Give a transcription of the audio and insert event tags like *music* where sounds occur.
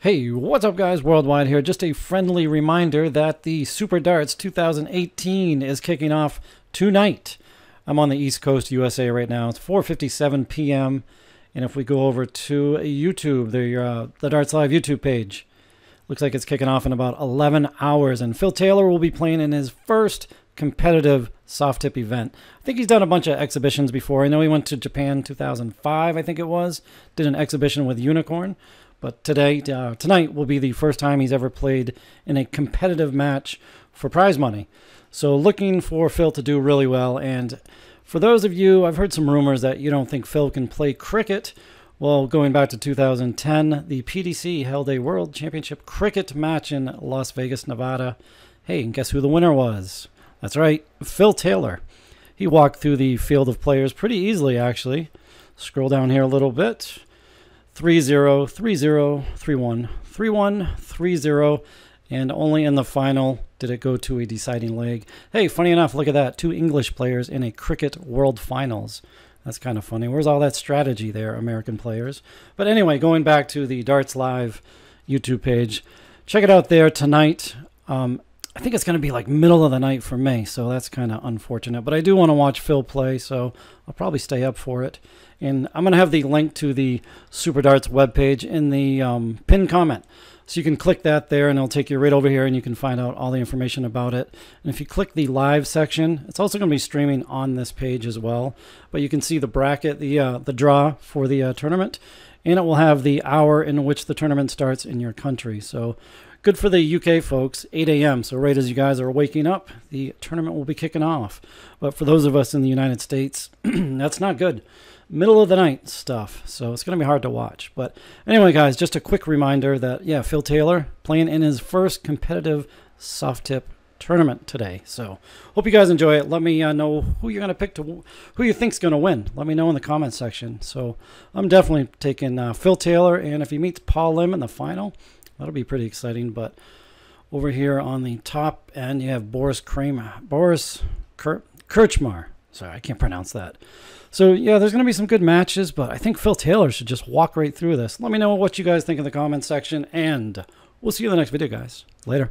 Hey, what's up, guys? Worldwide here. Just a friendly reminder that the Super Darts 2018 is kicking off tonight. I'm on the East Coast, USA, right now. It's 4:57 p.m. And if we go over to YouTube, the uh, the Darts Live YouTube page, looks like it's kicking off in about 11 hours. And Phil Taylor will be playing in his first competitive soft tip event. I think he's done a bunch of exhibitions before. I know he went to Japan 2005, I think it was, did an exhibition with Unicorn. But today, uh, tonight will be the first time he's ever played in a competitive match for prize money. So looking for Phil to do really well. And for those of you, I've heard some rumors that you don't think Phil can play cricket. Well, going back to 2010, the PDC held a World Championship cricket match in Las Vegas, Nevada. Hey, and guess who the winner was? That's right, Phil Taylor. He walked through the field of players pretty easily, actually. Scroll down here a little bit. 3 0, 3 0, 3 1, 3 1, 3 0. And only in the final did it go to a deciding leg. Hey, funny enough, look at that. Two English players in a cricket world finals. That's kind of funny. Where's all that strategy there, American players? But anyway, going back to the Darts Live YouTube page, check it out there tonight. Um, I think it's going to be like middle of the night for me, so that's kind of unfortunate. But I do want to watch Phil play, so I'll probably stay up for it. And I'm going to have the link to the Super Darts webpage in the um, pinned comment. So you can click that there and it'll take you right over here and you can find out all the information about it. And if you click the live section, it's also going to be streaming on this page as well. But you can see the bracket, the, uh, the draw for the uh, tournament, and it will have the hour in which the tournament starts in your country. So good for the UK folks, 8 a.m. So right as you guys are waking up, the tournament will be kicking off. But for those of us in the United States, *clears throat* that's not good. Middle of the night stuff, so it's going to be hard to watch. But anyway, guys, just a quick reminder that yeah, Phil Taylor playing in his first competitive soft tip tournament today. So hope you guys enjoy it. Let me uh, know who you're going to pick to who you think's going to win. Let me know in the comment section. So I'm definitely taking uh, Phil Taylor, and if he meets Paul Lim in the final, That'll be pretty exciting. But over here on the top end, you have Boris Kramer, Boris Kir- Kirchmar. Sorry, I can't pronounce that. So yeah, there's going to be some good matches, but I think Phil Taylor should just walk right through this. Let me know what you guys think in the comments section, and we'll see you in the next video, guys. Later.